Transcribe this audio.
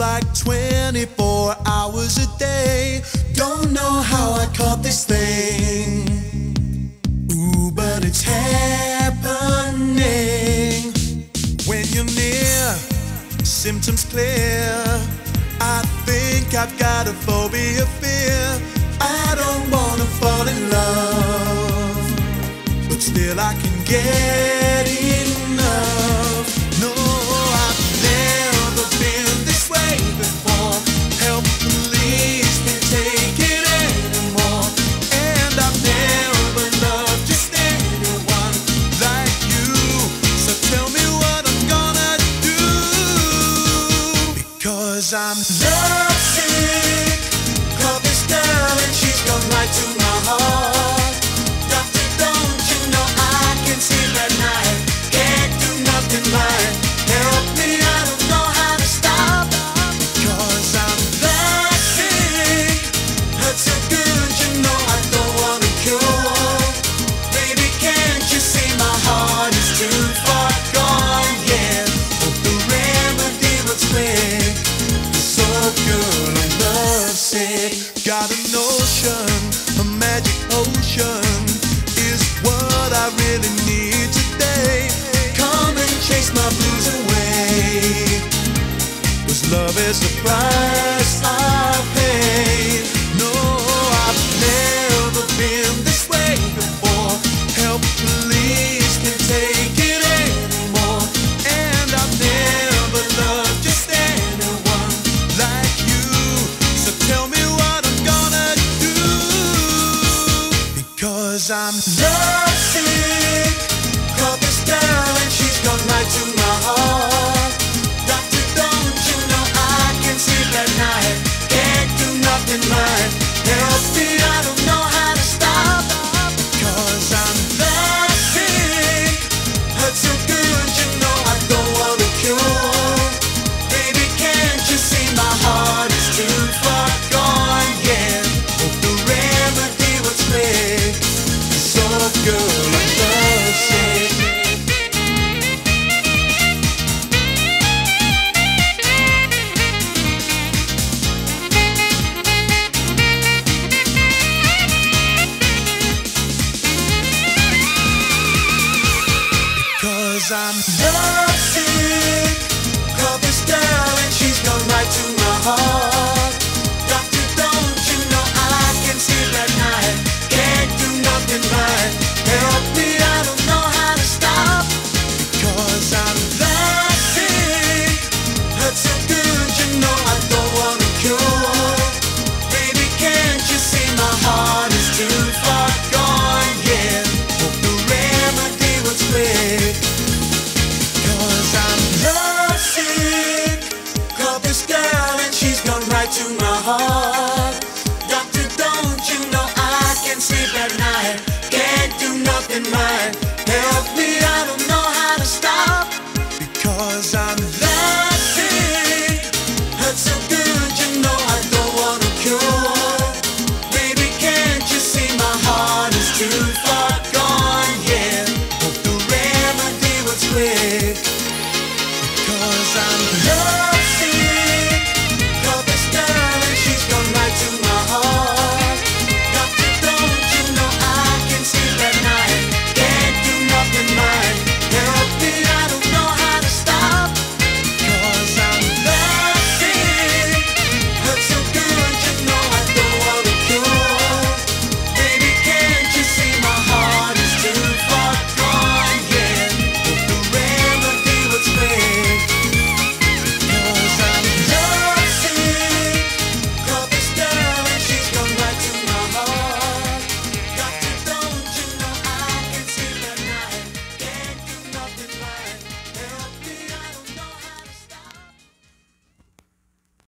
like 24 hours a day. Don't know how I caught this thing. Ooh, but it's happening. When you're near, symptoms clear. I think I've got a phobia fear. I don't wanna fall in love, but still I can get. cause I'm really need today. Come and chase my blues. Cause love is the price I pay. No, I've never been this way before. Help, please, can take it anymore. And I've never loved just anyone like you. So tell me what I'm gonna do. Because I'm Cause I'm not sick. Love is down and she's gone right to my heart.